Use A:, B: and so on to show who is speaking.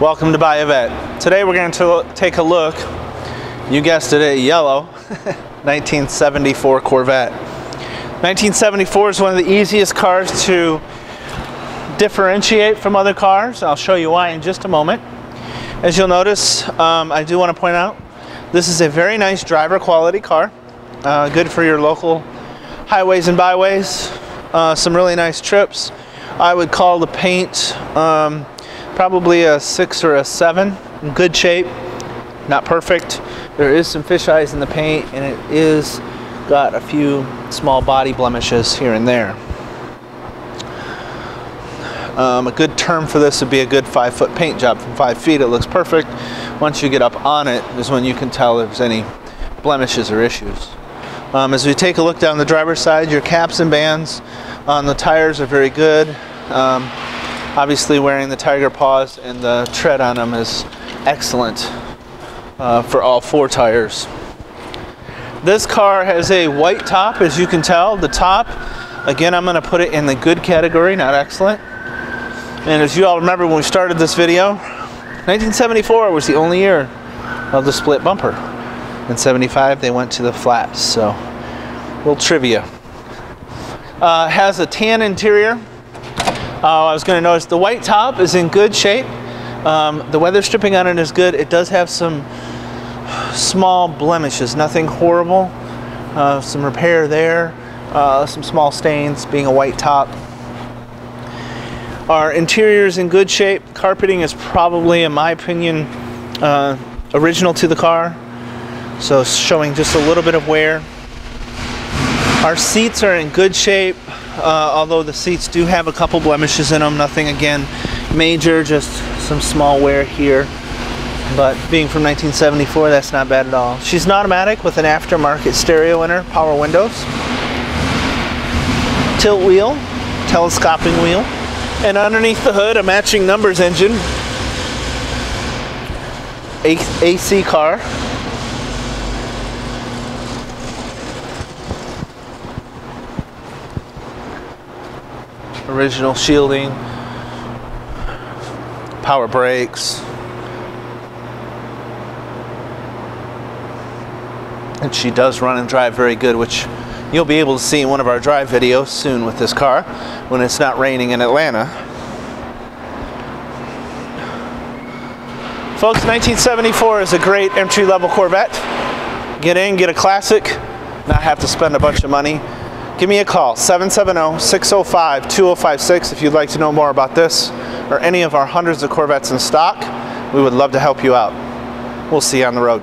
A: Welcome to Buy a Vette. Today we're going to take a look, you guessed it, a yellow 1974 Corvette. 1974 is one of the easiest cars to differentiate from other cars. I'll show you why in just a moment. As you'll notice, um, I do want to point out, this is a very nice driver quality car. Uh, good for your local highways and byways. Uh, some really nice trips. I would call the paint um, probably a six or a seven. In good shape, not perfect. There is some fish eyes in the paint and it is got a few small body blemishes here and there. Um, a good term for this would be a good five foot paint job. From five feet it looks perfect. Once you get up on it is when you can tell if there's any blemishes or issues. Um, as we take a look down the driver's side, your caps and bands on the tires are very good. Um, obviously wearing the Tiger Paws and the tread on them is excellent uh, for all four tires. This car has a white top as you can tell. The top, again I'm going to put it in the good category, not excellent. And as you all remember when we started this video, 1974 was the only year of the split bumper. In 75 they went to the flats, so little trivia. Uh, has a tan interior. Uh, I was going to notice the white top is in good shape. Um, the weather stripping on it is good. It does have some small blemishes, nothing horrible. Uh, some repair there, uh, some small stains being a white top. Our interior is in good shape. Carpeting is probably, in my opinion, uh, original to the car. So showing just a little bit of wear. Our seats are in good shape, uh, although the seats do have a couple blemishes in them. Nothing, again, major, just some small wear here. But being from 1974, that's not bad at all. She's an automatic with an aftermarket stereo in her, power windows, tilt wheel, telescoping wheel, and underneath the hood, a matching numbers engine, AC car, original shielding, power brakes, and she does run and drive very good, which you'll be able to see in one of our drive videos soon with this car when it's not raining in Atlanta. Folks, 1974 is a great entry-level Corvette. Get in, get a classic, not have to spend a bunch of money give me a call 770-605-2056 if you'd like to know more about this or any of our hundreds of Corvettes in stock. We would love to help you out. We'll see you on the road.